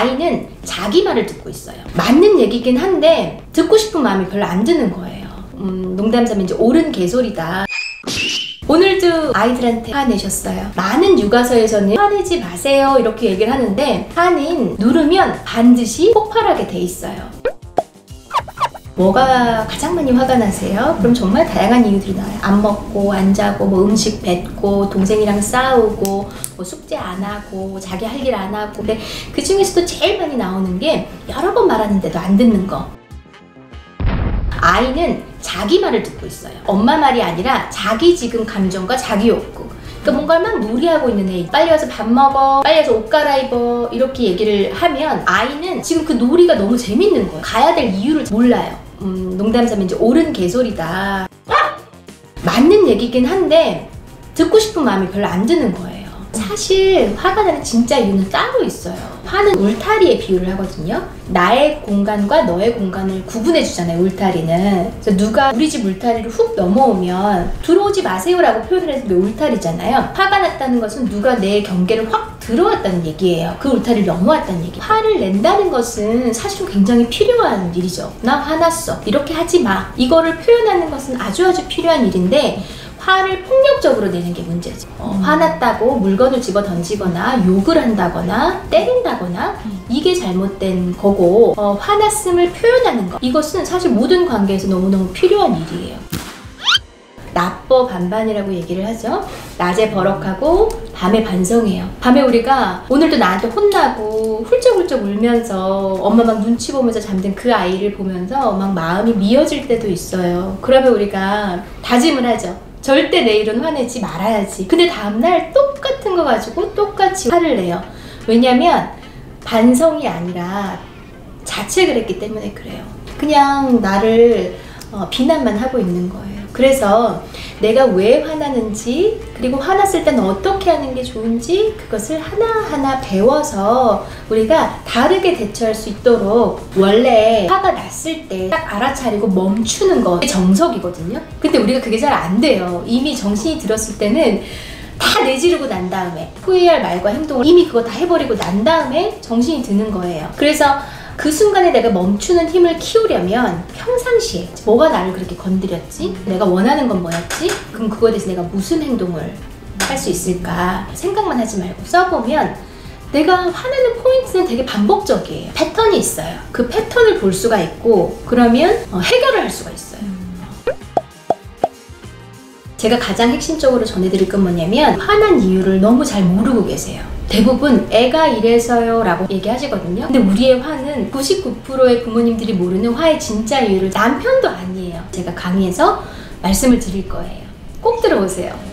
아이는 자기 말을 듣고 있어요. 맞는 얘기긴 한데 듣고 싶은 마음이 별로 안 드는 거예요. 음, 농담삼아 이제 옳은 개소리다. 오늘도 아이들한테 화내셨어요. 많은 육아서에서는 화내지 마세요 이렇게 얘기를 하는데 화는 누르면 반드시 폭발하게 돼 있어요. 뭐가 가장 많이 화가 나세요? 그럼 정말 다양한 이유들이 나와요. 안 먹고, 안 자고, 뭐 음식 뱉고, 동생이랑 싸우고, 뭐 숙제 안 하고, 자기 할 일 안 하고. 근데 그 중에서도 제일 많이 나오는 게 여러 번 말하는데도 안 듣는 거. 아이는 자기 말을 듣고 있어요. 엄마 말이 아니라 자기 지금 감정과 자기 욕구. 그러니까 뭔가 막 무리하고 있는 애. 빨리 와서 밥 먹어. 빨리 와서 옷 갈아입어. 이렇게 얘기를 하면 아이는 지금 그 놀이가 너무 재밌는 거예요. 가야 될 이유를 몰라요. 음, 농담삼아 이제 옳은 개소리다. 맞는 얘기긴 한데 듣고 싶은 마음이 별로 안 드는 거예요. 사실 화가 나는 진짜 이유는 따로 있어요. 화는 울타리에 비유를 하거든요. 나의 공간과 너의 공간을 구분해 주잖아요, 울타리는. 그래서 누가 우리 집 울타리를 훅 넘어오면 들어오지 마세요라고 표현을 해서 울타리잖아요. 화가 났다는 것은 누가 내 경계를 확 들어왔다는 얘기예요. 그 울타리를 넘어왔다는 얘기. 화를 낸다는 것은 사실은 굉장히 필요한 일이죠. 나 화났어. 이렇게 하지 마. 이거를 표현하는 것은 아주 아주 필요한 일인데 화를 폭력적으로 내는 게 문제죠. 어, 화났다고 물건을 집어 던지거나 욕을 한다거나 때린다거나 이게 잘못된 거고 어, 화났음을 표현하는 것 이것은 사실 모든 관계에서 너무너무 필요한 일이에요. 낮버 반반이라고 얘기를 하죠. 낮에 버럭하고 밤에 반성해요. 밤에 우리가 오늘도 나한테 혼나고 훌쩍훌쩍 울면서 엄마 막 눈치 보면서 잠든 그 아이를 보면서 막 마음이 미어질 때도 있어요. 그러면 우리가 다짐을 하죠. 절대 내일은 화내지 말아야지. 근데 다음날 똑같은 거 가지고 똑같이 화를 내요. 왜냐면 반성이 아니라 자책을 했기 때문에 그래요. 그냥 나를 어, 비난만 하고 있는 거예요. 그래서 내가 왜 화나는지 그리고 화났을 때는 어떻게 하는 게 좋은지 그것을 하나하나 배워서 우리가 다르게 대처할 수 있도록 원래 화가 났을 때 딱 알아차리고 멈추는 거 정석이거든요. 근데 우리가 그게 잘 안 돼요. 이미 정신이 들었을 때는 다 내지르고 난 다음에 후회할 말과 행동을 이미 그거 다 해버리고 난 다음에 정신이 드는 거예요. 그래서 그 순간에 내가 멈추는 힘을 키우려면 평상시에 뭐가 나를 그렇게 건드렸지? 내가 원하는 건 뭐였지? 그럼 그거에 대해서 내가 무슨 행동을 할 수 있을까? 생각만 하지 말고 써보면 내가 화내는 포인트는 되게 반복적이에요. 패턴이 있어요. 그 패턴을 볼 수가 있고 그러면 어, 해결을 할 수가 있어요. 제가 가장 핵심적으로 전해드릴 건 뭐냐면 화난 이유를 너무 잘 모르고 계세요. 대부분 애가 이래서요 라고 얘기하시거든요. 근데 우리의 화는 99%의 부모님들이 모르는 화의 진짜 이유를 남편도 아니에요. 제가 강의에서 말씀을 드릴 거예요. 꼭 들어오세요.